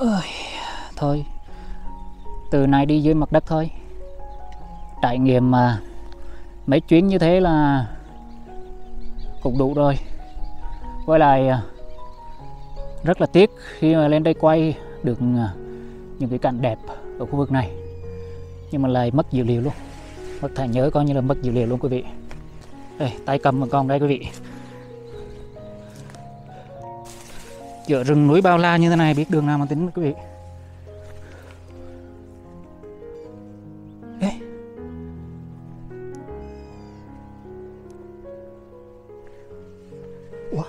Ôi, thôi. Từ nay đi dưới mặt đất thôi. Trải nghiệm mà mấy chuyến như thế là cũng đủ rồi. Với lại à, rất là tiếc khi mà lên đây quay được à, những cái cảnh đẹp ở khu vực này. Nhưng mà lại mất dữ liệu luôn. Mất thẻ nhớ coi như là mất dữ liệu luôn quý vị. Đây tay cầm một con đây quý vị. Giữa rừng núi bao la như thế này, biết đường nào mà tính, quý vị Ê. Ủa?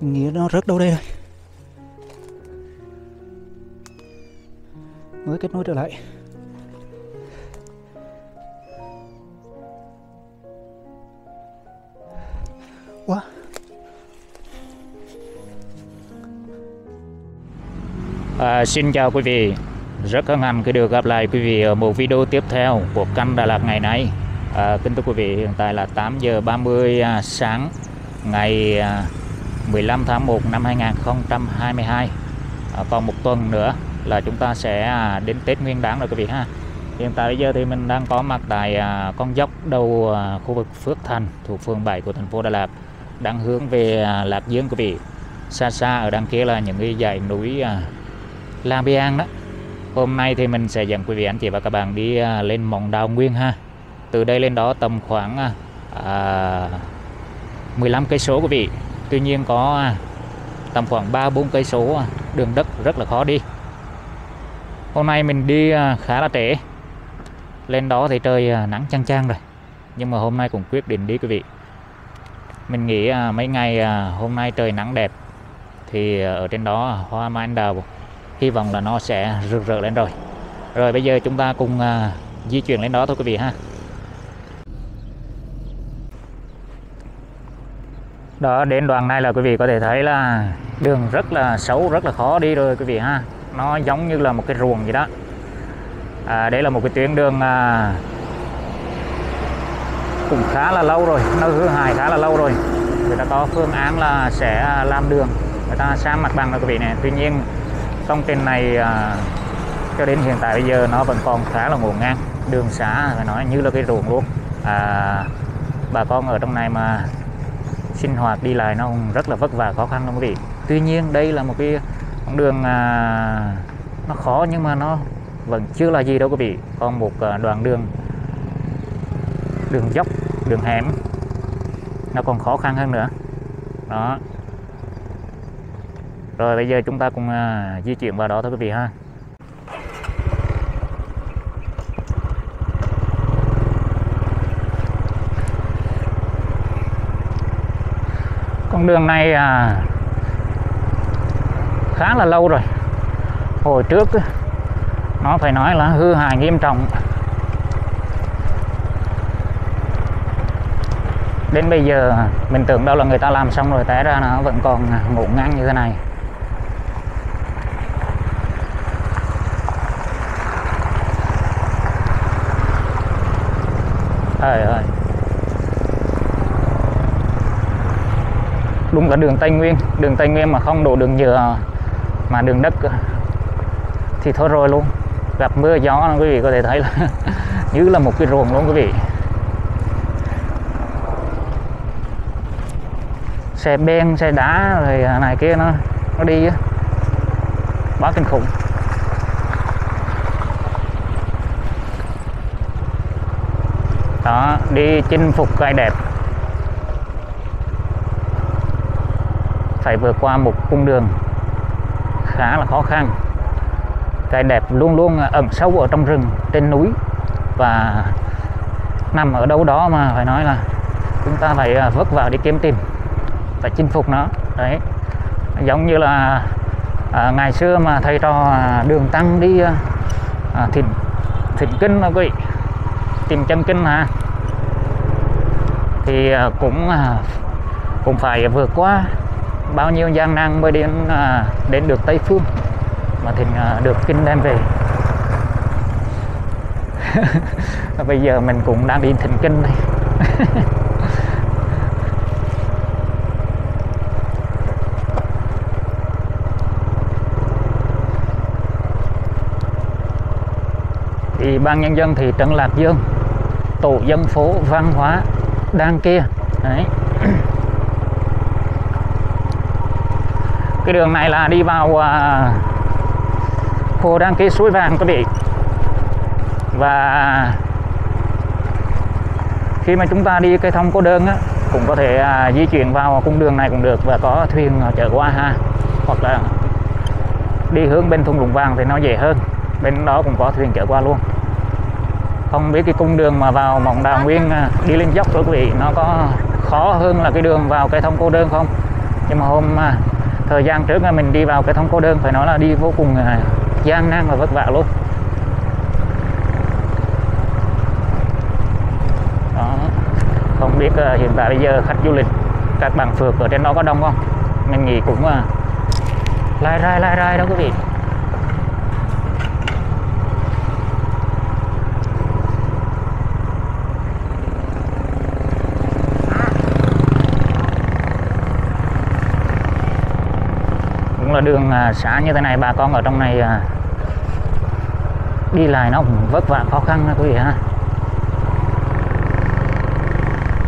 Mình nghĩ nó rớt đâu đây rồi mới kết nối trở lại À, xin chào quý vị. Rất hân hạnh khi được gặp lại quý vị ở một video tiếp theo của kênh Đà Lạt ngày nay. À, kính thưa quý vị hiện tại là 8 giờ 30 à, sáng ngày à, 15 tháng 1 năm 2022 à, còn một tuần nữa là chúng ta sẽ à, đến Tết Nguyên Đán rồi quý vị ha. Hiện tại bây giờ thì mình đang có mặt tại con dốc đầu khu vực Phước Thành thuộc phường 7 của thành phố Đà Lạt đang hướng về Lạc Dương quý vị. Xa xa ở đằng kia là những cái dãy núi Lang Biang đó. Hôm nay thì mình sẽ dẫn quý vị anh chị và các bạn đi à, lên mỏng đào nguyên ha. Từ đây lên đó tầm khoảng à, à 15 cây số quý vị. Tuy nhiên có à, tầm khoảng 3 4 cây số đường đất rất là khó đi. Hôm nay mình đi khá là trễ. Lên đó thì trời nắng chang chang rồi. Nhưng mà hôm nay cũng quyết định đi quý vị. Mình nghĩ mấy ngày hôm nay trời nắng đẹp thì ở trên đó hoa mai anh đào hy vọng là nó sẽ rực rỡ lên rồi. Rồi bây giờ chúng ta cùng à, di chuyển lên đó thôi quý vị ha. Đó đến đoạn này là quý vị có thể thấy là đường rất là xấu rất là khó đi rồi quý vị ha. Nó giống như là một cái ruộng vậy đó. À, đây là một cái tuyến đường à, cũng khá là lâu rồi nó hư hại khá là lâu rồi. Người ta có phương án là sẽ làm đường người ta sang mặt bằng rồi quý vị này tuy nhiên công trình này à, cho đến hiện tại bây giờ nó vẫn còn khá là ngổn ngang. Đường xá phải nói như là cái ruộng luôn. À, bà con ở trong này mà sinh hoạt đi lại nó cũng rất là vất vả khó khăn lắm quý vị. Tuy nhiên đây là một cái con đường à, nó khó nhưng mà nó vẫn chưa là gì đâu quý vị. Còn một à, đoạn đường đường dốc đường hẻm nó còn khó khăn hơn nữa. Đó rồi bây giờ chúng ta cùng uh, di chuyển vào đó thôi quý vị ha. Con đường này à, khá là lâu rồi. Hồi trước nó phải nói là hư hại nghiêm trọng. Đến bây giờ mình tưởng đâu là người ta làm xong rồi té ra nó vẫn còn ngủ ngang như thế này. Trời ơi. Đúng là đường Tây Nguyên, đường Tây Nguyên mà không đổ đường nhựa mà đường đất thì thôi rồi luôn. Gặp mưa, gió, quý vị có thể thấy là như là một cái ruộng luôn quý vị. Xe ben, xe đá rồi này kia nó nó đi á. Quá kinh khủng. Đó đi chinh phục cái đẹp. Phải vượt qua một cung đường khá là khó khăn. Cái đẹp luôn luôn ẩn sâu ở trong rừng trên núi và nằm ở đâu đó mà phải nói là chúng ta phải à, vất vả đi kiếm tìm phải chinh phục nó. Đấy. Giống như là à, ngày xưa mà thầy trò à, đường tăng đi à, à, thỉnh thỉnh kinh mà quý vị tìm chân kinh hả? thì à, cũng à, cũng phải vượt qua bao nhiêu gian nan mới đến à, đến được Tây Phương mà Thịnh được kinh đem về. Bây giờ mình cũng đang đi thịnh kinh đây. Thì ban nhân dân thị trấn lạc dương tổ dân phố văn hóa đang kia. Đấy. Cái đường này là đi vào uh, hồ đăng ký suối vàng quý vị và khi mà chúng ta đi cây thông cô đơn á, cũng có thể uh, di chuyển vào cung đường này cũng được và có thuyền à, chở qua ha. Hoặc là đi hướng bên thung lũng vàng thì nó dễ hơn. Bên đó cũng có thuyền chở qua luôn không biết cái cung đường mà vào mỏng đào nguyên à, đi lên dốc đó quý vị, nó có khó hơn là cái đường vào cây thông cô đơn không? Nhưng mà hôm à, thời gian trước à, mình đi vào cây thông cô đơn, phải nói là đi vô cùng gian nan và vất vả luôn. Đó. Không biết hiện tại bây giờ khách du lịch các bạn phượt ở trên đó có đông không? Mình nghĩ cũng lai rai lai rai đó quý vị. Cũng là đường à, xã như thế này bà con ở trong này à, đi lại nó cũng vất vả khó khăn đó quý vị ha.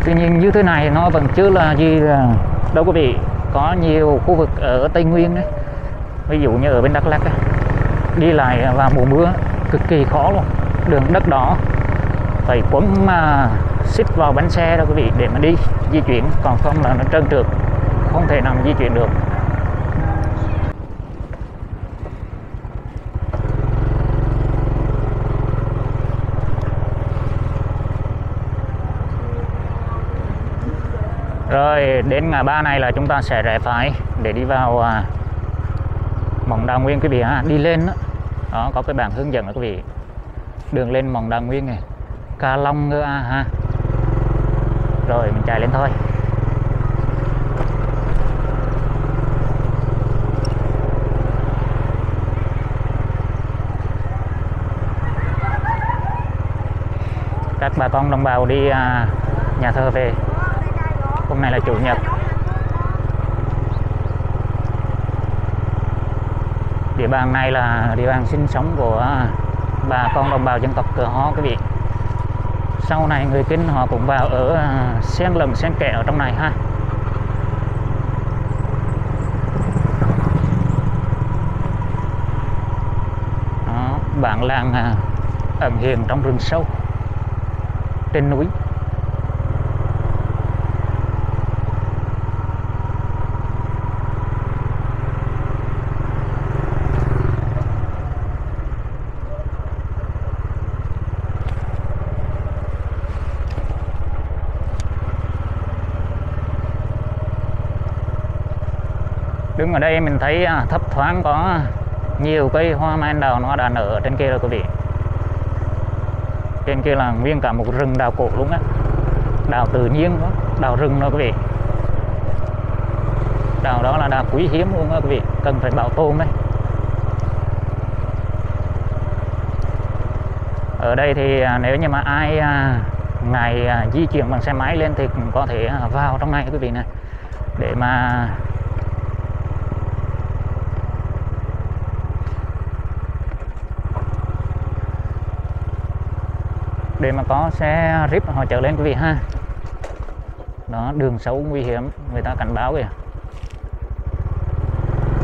Tuy nhiên như thế này nó vẫn chưa là gì à, đâu quý vị có nhiều khu vực ở Tây Nguyên đấy. Ví dụ như ở bên Đắk Lắk ấy, đi lại vào mùa mưa cực kỳ khó luôn đường đất đỏ. Phải quấn mà xích vào bánh xe đó quý vị để mà đi di chuyển còn không là nó trơn trượt không thể nào di chuyển được. Rồi đến ngã ba này là chúng ta sẽ rẽ phải để đi vào à, Mỏng Đào Nguyên quý vị ha, đi lên đó. đó có cái bảng hướng dẫn đó quý vị. Đường lên mỏng Đào Nguyên này. Ca Long ngơ a à, ha. Rồi mình chạy lên thôi. Các bà con đồng bào đi à, nhà thờ về hôm nay là chủ nhật. Địa bàn này là địa bàn sinh sống của bà con đồng bào dân tộc cờ ho quý vị. Sau này người kinh họ cũng vào ở à, xen lầm xen kẽ ở trong này ha. Đó, bản làng à, ẩn hiện trong rừng sâu trên núi. Ở đây mình thấy à, thấp thoáng có nhiều cây hoa mai anh đào nó đã nở ở trên kia rồi quý vị. Trên kia là nguyên cả một rừng đào cổ luôn á. Đào tự nhiên đó đào rừng đó quý vị. Đào đó là đào quý hiếm luôn đó quý vị, cần phải bảo tồn đấy. Ở đây thì à, nếu như mà ai à, ngày di chuyển bằng xe máy lên thì cũng có thể vào trong này quý vị này để mà để mà có xe rip, họ chở lên quý vị ha. Đó, đường xấu nguy hiểm, người ta cảnh báo kìa.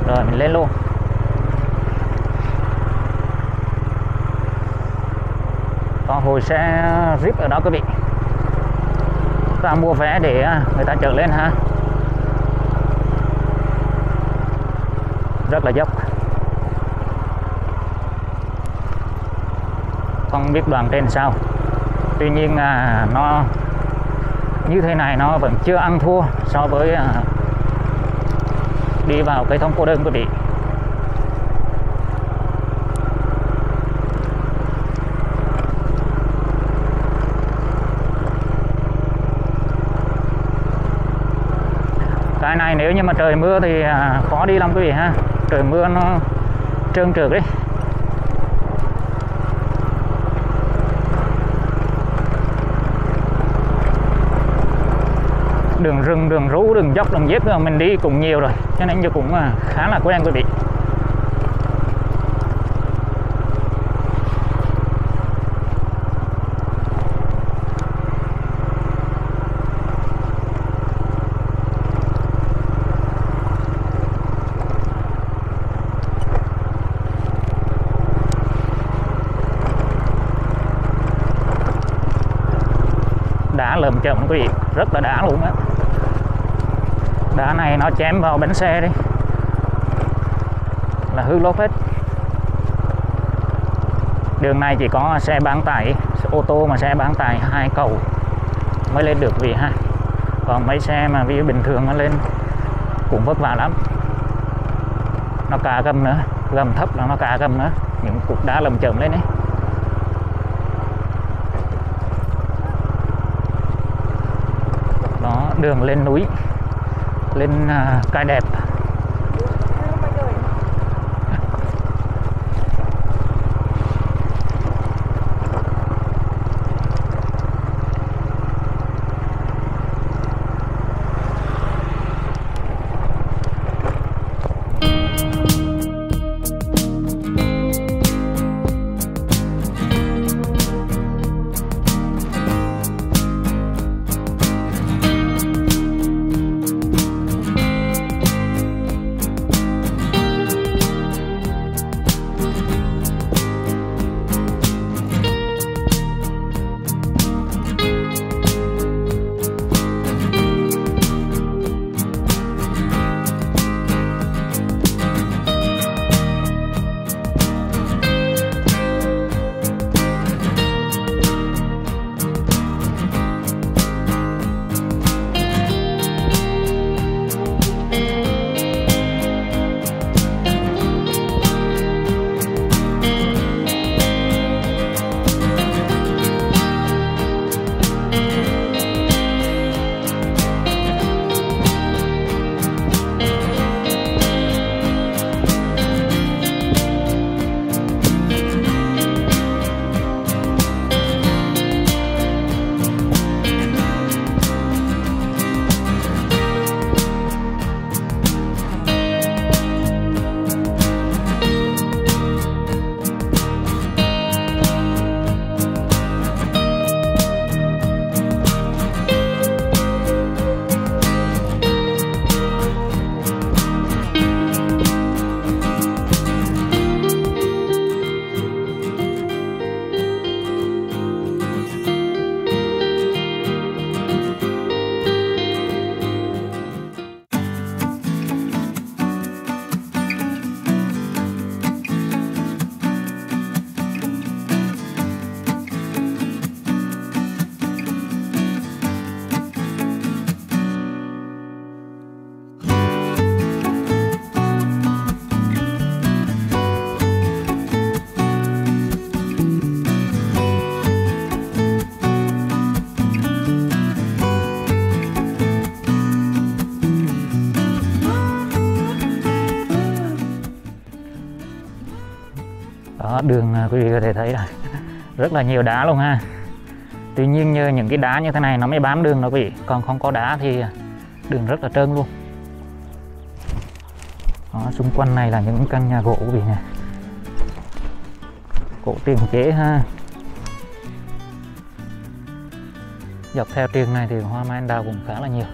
Rồi, mình lên luôn. Có hồi xe rip ở đó quý vị. Ta mua vé để à, người ta chở lên ha. Rất là dốc. Không biết đoàn trên sao tuy nhiên à, nó như thế này nó vẫn chưa ăn thua so với à, đi vào cây thông cô đơn quý vị cái này nếu như mà trời mưa thì à, khó đi lắm quý vị ha. Trời mưa nó trơn trượt đấy. đường rừng, đường rú, đường dốc, đường dép mình đi cũng nhiều rồi. Cho nên giờ cũng à, khá là quen quý vị. Đá lờm chởm quý vị, rất là đã luôn á đá này nó chém vào bánh xe đi. Là hư lốp hết. Đường này chỉ có xe bán tải, ô tô mà xe bán tải hai cầu mới lên được vì ha. Còn mấy xe mà vì bình thường nó lên cũng vất vả lắm. Nó cả gầm nữa, gầm thấp là nó cả gầm nữa. Những cục đá lầm chậm lên đấy đó, đường lên núi lên cài cái đẹp. Quý vị có thể thấy là rất là nhiều đá luôn ha. Tuy nhiên như những cái đá như thế này nó mới bám đường đó quý vị. Còn không có đá thì đường rất là trơn luôn. Đó, xung quanh này là những căn nhà gỗ quý vị nè. Gỗ tiền chế ha. Dọc theo trường này thì hoa mai anh đào cũng khá là nhiều.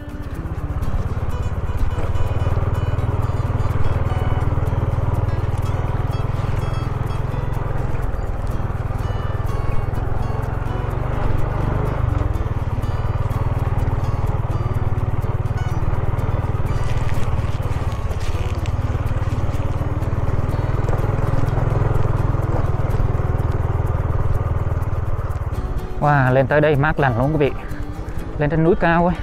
Lên tới đây mát lành luôn quý vị. Lên trên núi cao ấy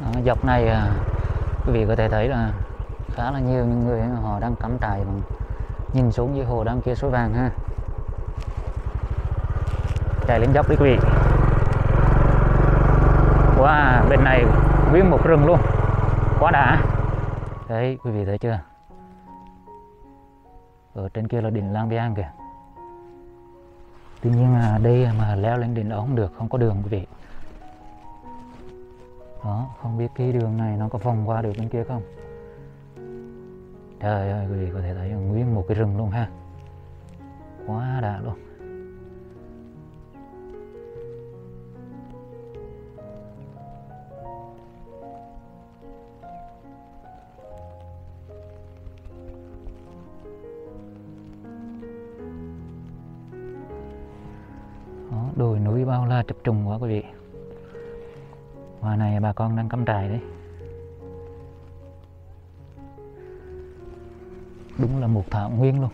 Đó, dọc này à, quý vị có thể thấy là khá là nhiều những người họ đang cắm trại nhìn xuống dưới hồ đằng kia suối vàng ha. Chạy lên dốc đi quý vị. Wow bên này nguyên một rừng luôn. Quá đã. Đấy quý vị thấy chưa? Ở trên kia là đỉnh Lang Biang kìa. Tuy nhiên là đây mà leo lên đỉnh đó không được không có đường quý vị đó không biết cái đường này nó có vòng qua được bên kia không? Trời ơi quý vị có thể thấy nguyên một cái rừng luôn ha. Quá đã luôn. Đó, đồi núi bao la chập trùng quá quý vị ngoài này bà con đang cắm trại đấy. Đúng là một thảo nguyên luôn.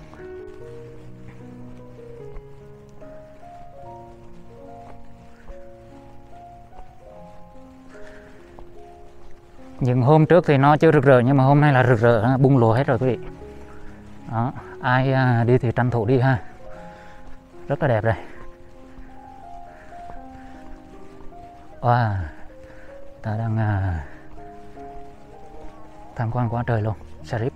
Những hôm trước thì nó chưa rực rỡ, nhưng mà hôm nay là rực rỡ, bung lùa hết rồi quý vị. Đó, ai à, đi thì tranh thủ đi ha. Rất là đẹp đây. Wow ta đang à, tham quan quá trời luôn. Sharif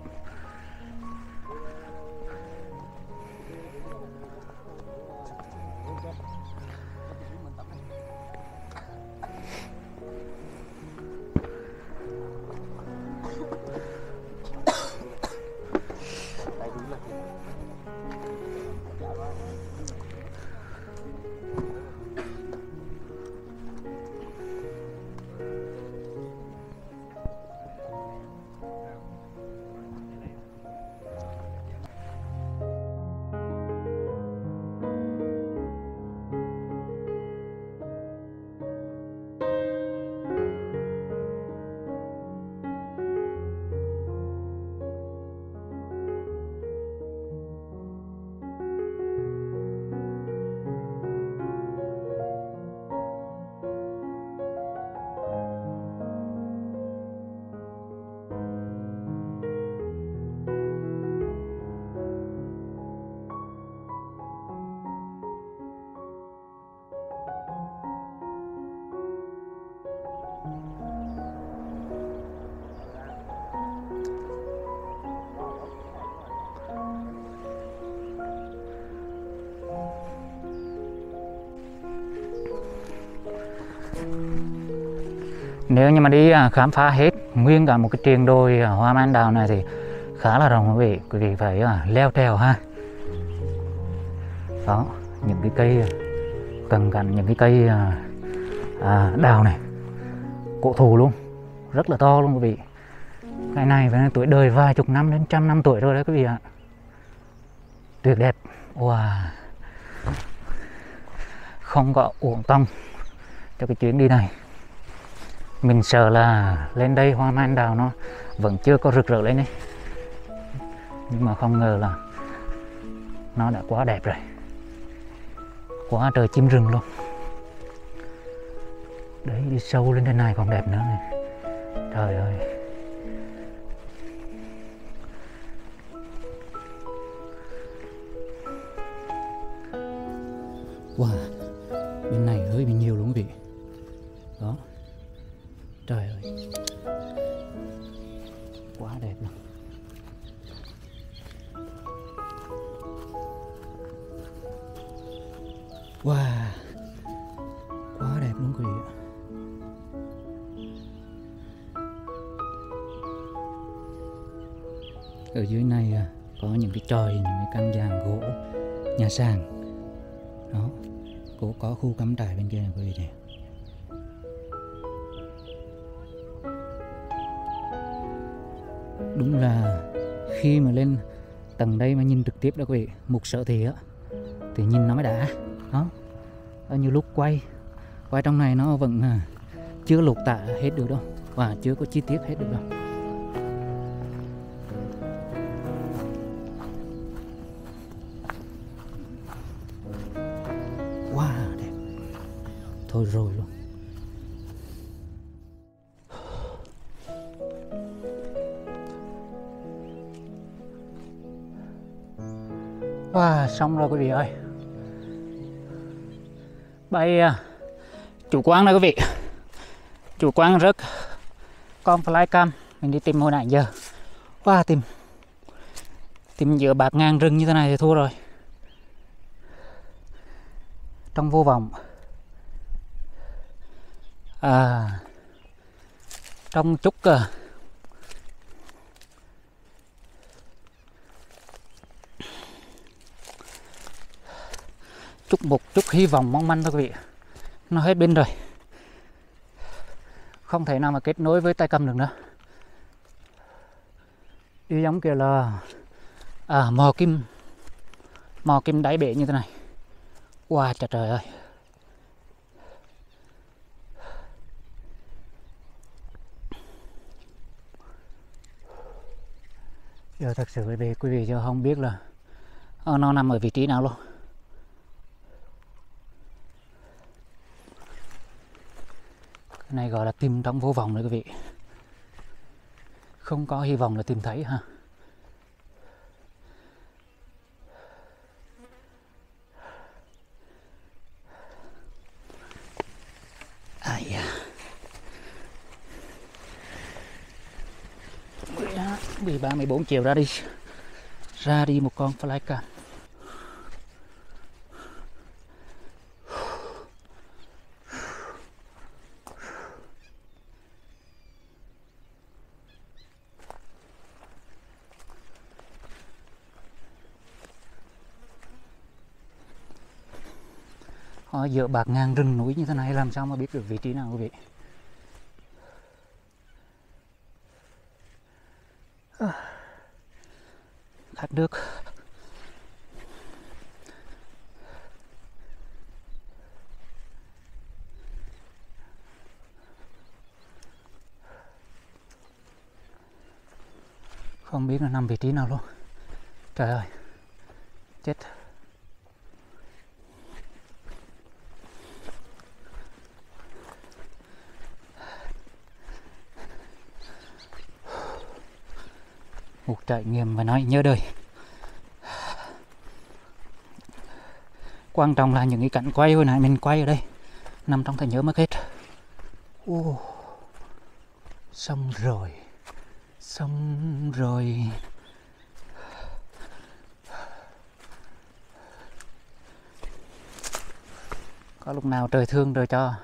nếu như mà đi à, khám phá hết nguyên cả một cái triền đồi à, hoa mai đào này thì khá là rộng quý vị. Quý vị phải à, leo trèo ha. Đó những cái cây cần cạnh những cái cây à, à, đào này. Cổ thụ luôn rất là to luôn quý vị. Cái này phải tuổi đời vài chục năm đến trăm năm tuổi rồi đấy quý vị ạ. Tuyệt đẹp. Wow. Không có uổng tông cho cái chuyến đi này mình sợ là lên đây hoa mai anh đào nó vẫn chưa có rực rỡ lên đấy nhưng mà không ngờ là nó đã quá đẹp rồi. Quá trời chim rừng luôn. Đấy, đi sâu lên trên này còn đẹp nữa này. Trời ơi. Tiếp đó quý vị. Mục sở thì á, thì nhìn nó mới đã. Đó. Ở như lúc quay. Quay trong này nó vẫn à, chưa lột tả hết được đâu và chưa có chi tiết hết được đâu. À, xong rồi quý vị ơi. Bay à, chủ quan đây quý vị. Chủ quan rất con flycam. Mình đi tìm hồi nãy giờ. Wow, tìm. Tìm giữa bạc ngang rừng như thế này thì thua rồi. Trong vô vọng. À trong chút uh, à, chút một chút hy vọng mong manh thôi quý vị. Nó hết bên rồi. Không thể nào mà kết nối với tay cầm được nữa. Đi giống kiểu là à, mò kim mò kim đáy bể như thế này. Wow trời trời ơi. Giờ thật sự về quý vị giờ không biết là à, nó nằm ở vị trí nào luôn. Cái này gọi là tìm trong vô vọng đấy quý vị. Không có hy vọng là tìm thấy ha. Ai da. Mười ba, mười bốn chiều ra đi. Ra đi một con flycam. Giữa bạc ngang rừng núi như thế này, làm sao mà biết được vị trí nào quý vị? Khát nước. Không biết là nằm vị trí nào luôn. Trời ơi, chết. Một trải nghiệm mà nói nhớ đời. Quan trọng là những cái cảnh quay hồi nãy mình quay ở đây, nằm trong thời nhớ mất hết. Ô, xong rồi xong rồi. Có lúc nào trời thương trời cho,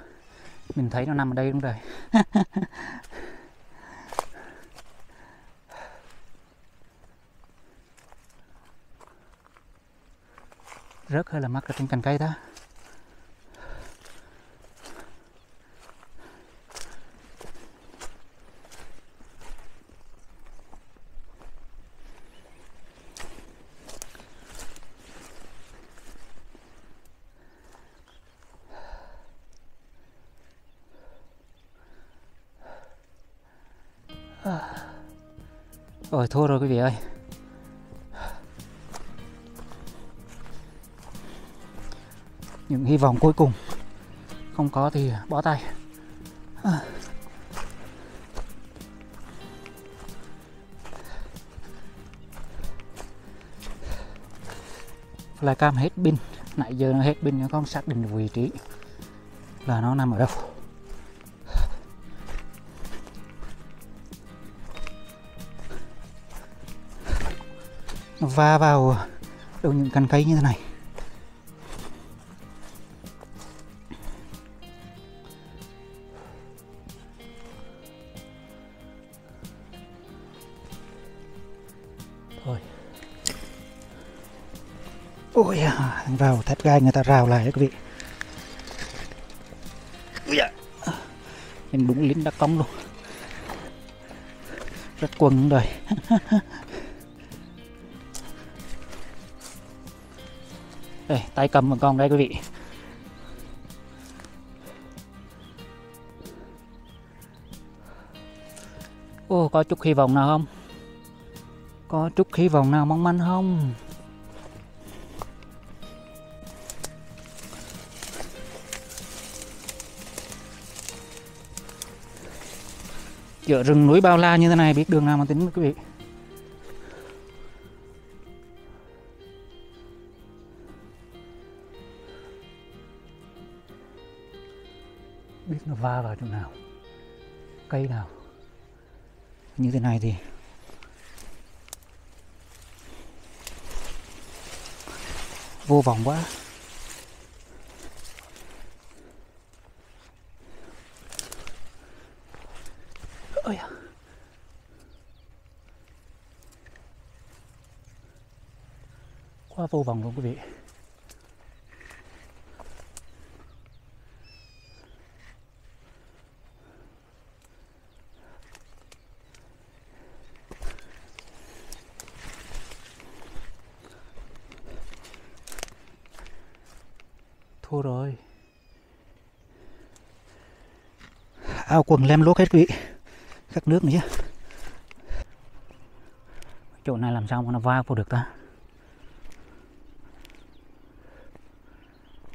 mình thấy nó nằm ở đây đúng rồi. rớt hay là mắc ở trên cành cây ta Rồi thua rồi quý vị ơi. Những hy vọng cuối cùng. Không có thì bỏ tay. À. là cam hết pin. Nãy giờ nó hết pin, nó không xác định được vị trí là nó nằm ở đâu. Nó va vào đầu những cành cây như thế này. Gai người ta rào lại quý vị. Da. mình đúng lính đã cong luôn. Rất quần rồi. Đây tay cầm một con đây quý vị. Ô có chút hy vọng nào không? Có chút hy vọng nào mong manh không giữa rừng núi bao la như thế này, biết đường nào mà tính, quý vị? Biết nó va vào chỗ nào? Cây nào? Như thế này thì vô vọng quá. Ôi à. quá vô vọng luôn quý vị. Thua rồi. Áo quần lem lốt hết quý vị khắc nước nữa chứ chỗ này làm sao mà nó va vô được ta?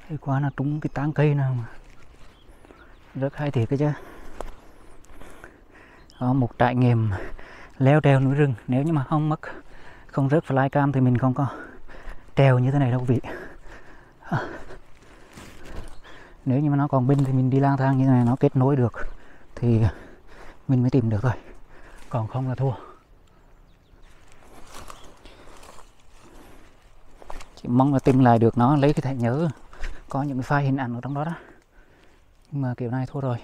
Hay quá nó trúng cái tán cây nào mà. Rất hay thiệt cái chứ. Đó, một trải nghiệm leo trèo núi rừng. Nếu như mà không mất không rớt flycam thì mình không có trèo như thế này đâu quý vị. À. Nếu như mà nó còn bên thì mình đi lang thang như thế này nó kết nối được. Thì mình mới tìm được thôi còn không là thua. Chỉ mong là tìm lại được nó, lấy cái thẻ nhớ. Có những cái file hình ảnh ở trong đó đó. Nhưng mà kiểu này thua rồi.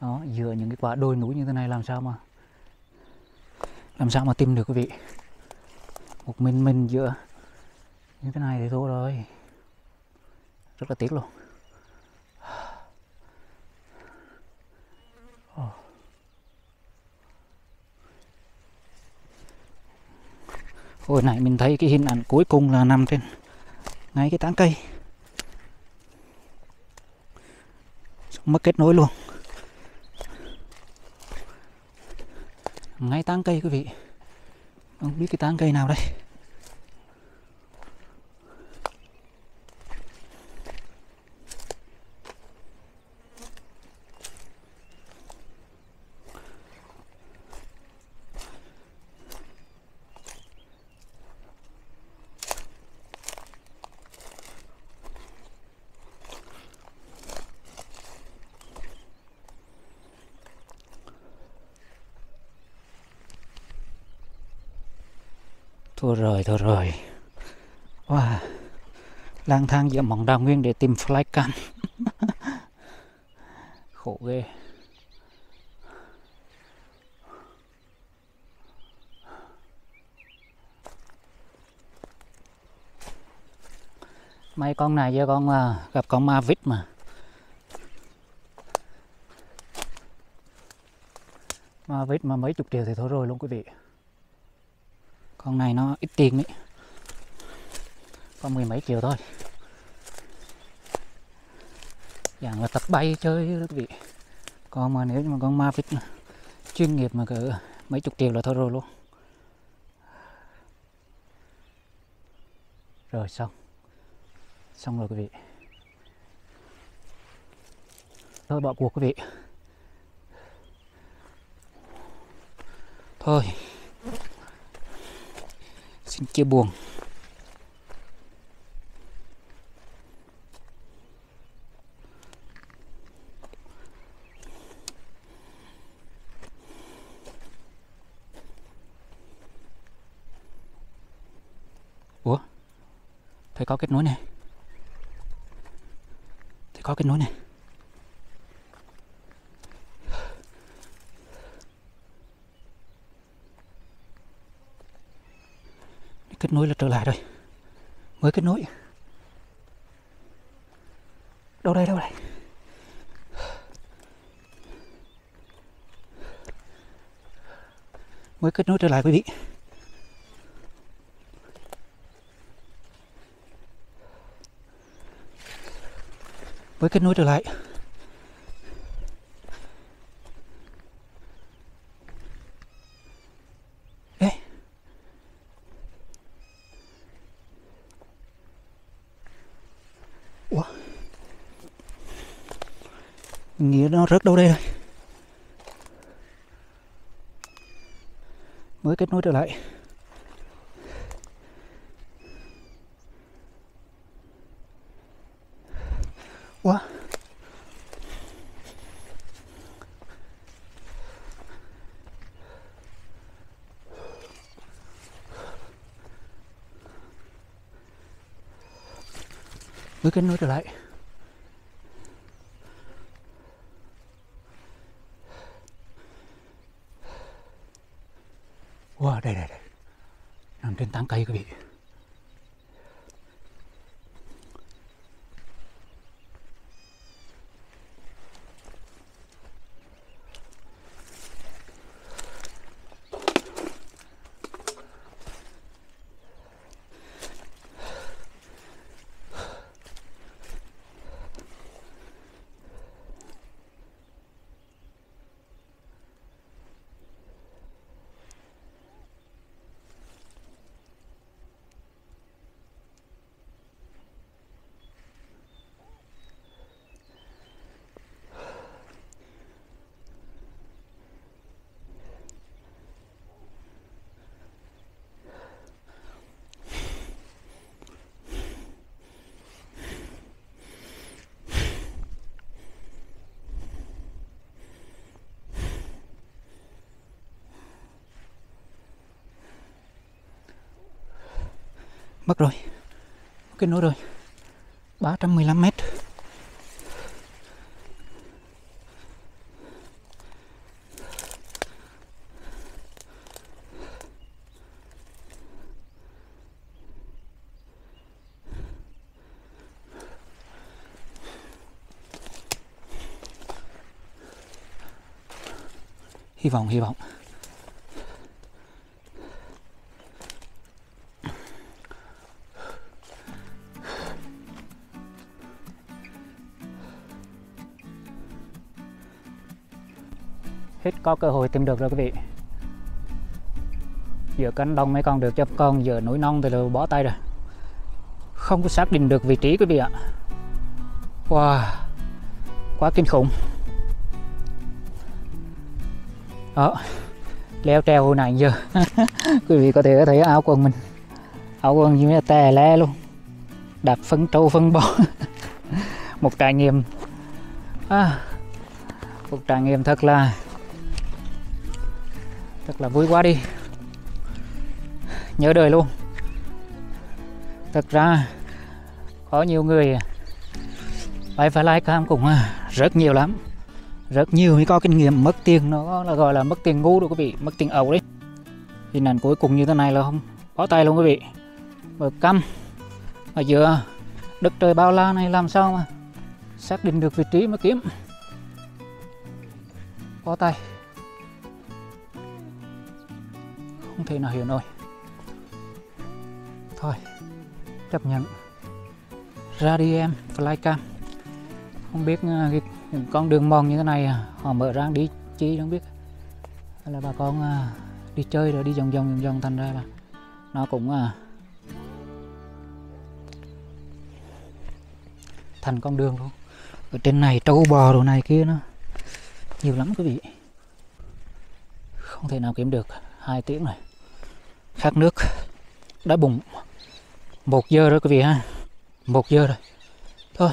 Đó, giữa những cái quả đồi núi như thế này làm sao mà làm sao mà tìm được quý vị? Một mình mình giữa như thế này thì thua rồi. Rất là tiếc luôn. Hồi nãy mình thấy cái hình ảnh cuối cùng là nằm trên ngay cái tán cây. Mất kết nối luôn. Ngay tán cây, quý vị. Không biết cái tán cây nào đây. Thôi rồi, thôi rồi. Wow. Lang thang giữa mỏng đào nguyên để tìm flycam. Khổ ghê. Mấy con này do con là gặp con ma vít mà. Ma vít mà mấy chục triệu thì thôi rồi luôn quý vị con này nó ít tiền đấy. Có mười mấy triệu thôi. Dạng là tập bay chơi quý vị. Còn mà nếu mà con ma vít chuyên nghiệp mà cỡ mấy chục triệu là thôi rồi luôn. Rồi, xong. Xong rồi quý vị. Thôi bỏ cuộc quý vị. Thôi xin chia buồn. Ủa? Thấy có kết nối này. Thấy có kết nối này. Kết nối là trở lại rồi. Mới kết nối. Đâu đây đâu đây? Mới kết nối trở lại quý vị. Mới kết nối trở lại. mới kết nối trở lại. Quá mới kết nối trở lại. Nằm trên tán cây quý mất rồi. Cái nối rồi. 315 mét. Hy vọng hy vọng. Có cơ hội tìm được rồi quý vị. Giữa cánh đồng mấy con được cho con giờ núi non thì là bỏ tay rồi. Không có xác định được vị trí quý vị ạ. Wow quá kinh khủng. Đó leo treo hồi này giờ. Quý vị có thể thấy áo quần mình. Áo quần như là tè le luôn. Đạp phân trâu phân bò. Một trải nghiệm. À, một trải nghiệm thật là thật là vui quá đi. Nhớ đời luôn. Thật ra, có nhiều người bay phải like cam cũng à, rất nhiều lắm. Rất nhiều mới có kinh nghiệm mất tiền, nó là gọi là mất tiền ngu đâu quý vị, mất tiền ẩu đấy. Hình ảnh cuối cùng như thế này là không, có tay luôn quý vị. Bờ căm. Ở giữa, đất trời bao la này làm sao mà xác định được vị trí mà kiếm? Có tay. Không thể nào hiểu nổi. Thôi chấp nhận. Ra đi em flycam. Không biết ờ, cái, những con đường mòn như thế này à, họ mở ra đi chi không biết. Hay là bà con à, đi chơi rồi đi vòng vòng vòng vòng thành ra là nó cũng à, thành con đường luôn ở trên này trâu bò đồ này kia nó nhiều lắm quý vị. Không thể nào kiếm được hai tiếng này khát nước. Đã bùng một giờ rồi quý vị ha. Một giờ rồi. Thôi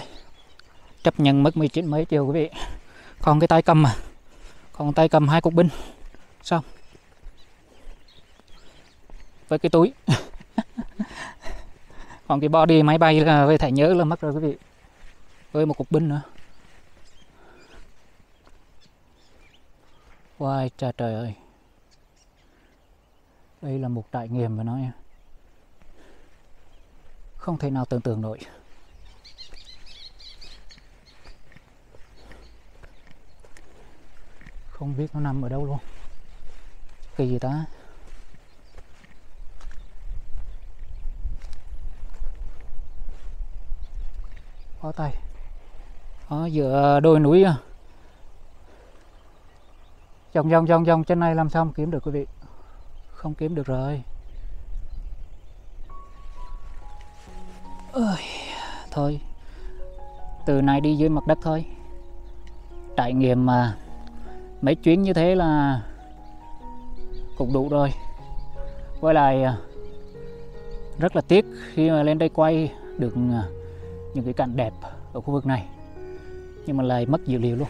chấp nhận mất 19 mấy triệu quý vị. Còn cái tay cầm mà. Còn tay cầm hai cục binh. Xong. Với cái túi. Còn cái body máy bay là về thẻ nhớ là mất rồi quý vị. Với một cục binh nữa. Wow, trời trời ơi đây là một trải nghiệm mà nói. Nha không thể nào tưởng tượng nổi. Không biết nó nằm ở đâu luôn. Kỳ gì ta? Có tay. Ở giữa đồi núi à. vòng vòng vòng vòng, trên này làm sao mà kiếm được quý vị? Không kiếm được rồi. Ơi thôi, từ nay đi dưới mặt đất thôi. Trải nghiệm mà mấy chuyến như thế là cũng đủ rồi. Với lại à, rất là tiếc khi mà lên đây quay được à, những cái cảnh đẹp ở khu vực này. Nhưng mà lại mất dữ liệu luôn.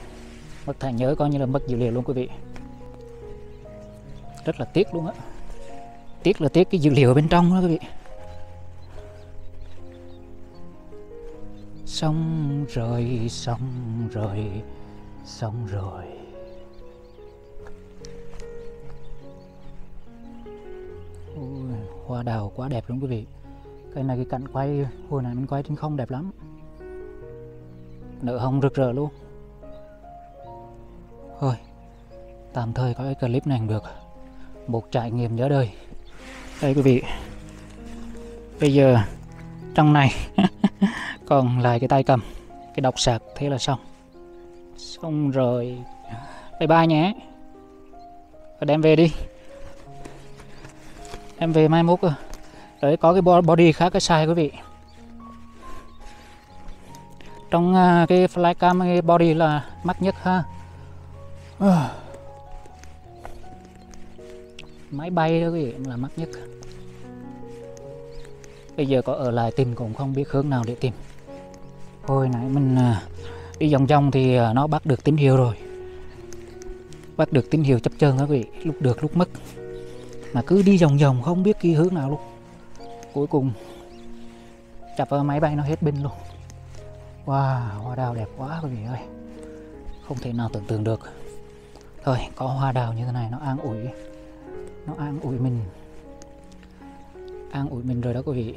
Mất thẻ nhớ coi như là mất dữ liệu luôn quý vị. Rất là tiếc luôn á tiếc là tiếc cái dữ liệu ở bên trong đó quý vị. Xong rồi xong rồi xong rồi. Ôi, hoa đào quá đẹp luôn quý vị. Cái này cái cảnh quay hồi này mình quay trên không đẹp lắm. Nở hồng rực rỡ luôn. Thôi tạm thời có cái clip này cũng được. Một trải nghiệm nhớ đời đây, quý vị. Bây giờ, trong này, còn lại cái tay cầm, cái đọc sạc, thế là xong. Xong rồi, bye bye nhé. Và đem về đi. Em về mai mốt đấy, có cái body khác, cái size, quý vị. Trong à, cái flycam, cái body là mắc nhất ha. Uh máy bay đó quý vị là mắc nhất. Bây giờ có ở lại tìm cũng không biết hướng nào để tìm. Hồi nãy mình à, đi vòng vòng thì à, nó bắt được tín hiệu rồi. Bắt được tín hiệu chấp chân đó quý vị, lúc được lúc mất. Mà cứ đi vòng vòng không biết cái hướng nào luôn. Cuối cùng, chập vào máy bay nó hết pin luôn. Wow, hoa đào đẹp quá quý vị ơi. Không thể nào tưởng tượng được. Thôi, có hoa đào như thế này nó an ủi nó an ủi mình. An ủi mình rồi đó quý vị.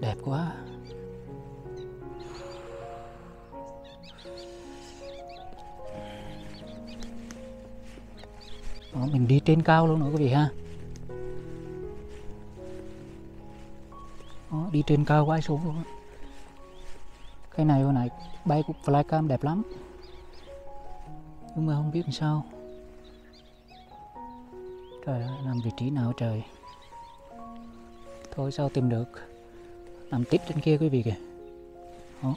Đẹp quá. Đó, mình đi trên cao luôn nữa quý vị ha. Đó, đi trên cao quay xuống luôn. Cái này hồi nãy bay của flycam đẹp lắm nhưng mà không biết làm sao. Trời ơi nằm vị trí nào trời? Thôi sao tìm được? Nằm tít trên kia quý vị kìa. Đó.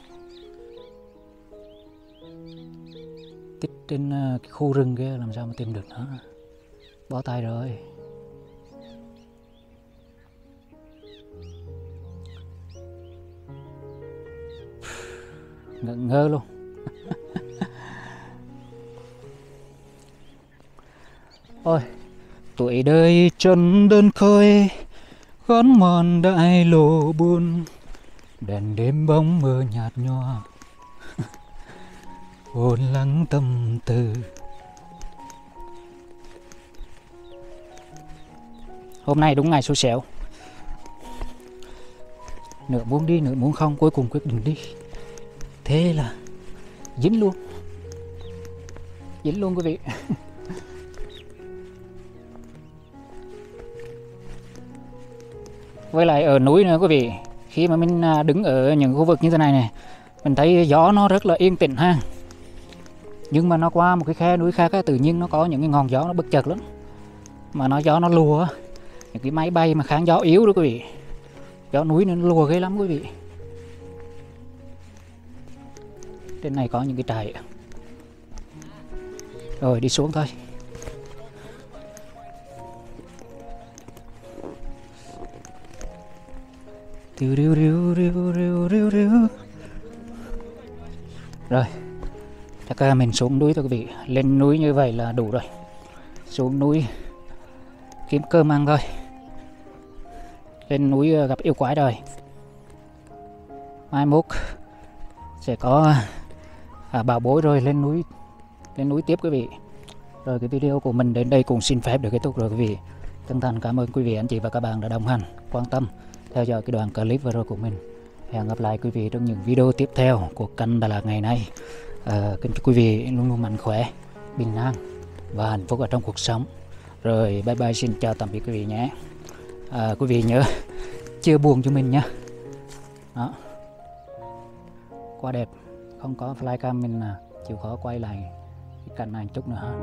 tít trên ờ, cái khu rừng kia, làm sao mà tìm được nữa? Bỏ tay rồi. Ngẩn ngơ luôn. ôi, tuổi đời chân đơn khơi, gắn mòn đại lộ buồn đèn đêm bóng mơ nhạt nhòa, hồn lắng tâm tư. Hôm nay đúng ngày số xẻo nửa muốn đi, nửa muốn không, cuối cùng quyết định đi. Thế là dính luôn. Dính luôn quý vị. với lại ở núi nữa quý vị, khi mà mình à, đứng ở những khu vực như thế này này, mình thấy gió nó rất là yên tĩnh ha. Nhưng mà nó qua một cái khe núi khác tự nhiên nó có những cái ngọn gió nó bất chợt lắm. Mà nó, gió nó lùa, những cái máy bay mà kháng gió yếu đó quý vị. Gió núi nó lùa ghê lắm quý vị. Trên này có những cái trại. Rồi, đi xuống thôi. Riu riu riu riu riu riu rồi chắc là mình xuống núi thôi quý vị. Lên núi như vậy là đủ rồi. Xuống núi kiếm cơm ăn thôi. Lên núi à, gặp yêu quái rồi. Mai mốt sẽ có à, bảo bối rồi lên núi lên núi tiếp quý vị. Rồi cái video của mình đến đây cũng xin phép được kết thúc rồi quý vị. Chân thành cảm ơn quý vị anh chị và các bạn đã đồng hành quan tâm theo dõi cái đoạn clip vừa rồi của mình. Hẹn gặp lại quý vị trong những video tiếp theo của kênh Đà Lạt ngày nay. À, kính chúc quý vị luôn luôn mạnh khỏe bình an và hạnh phúc ở trong cuộc sống. Rồi bye bye xin chào tạm biệt quý vị nhé. À, quý vị nhớ chưa buồn cho mình nhé. Đó. Quá đẹp. Không có flycam mình là chịu khó quay lại cái cảnh này chút nữa.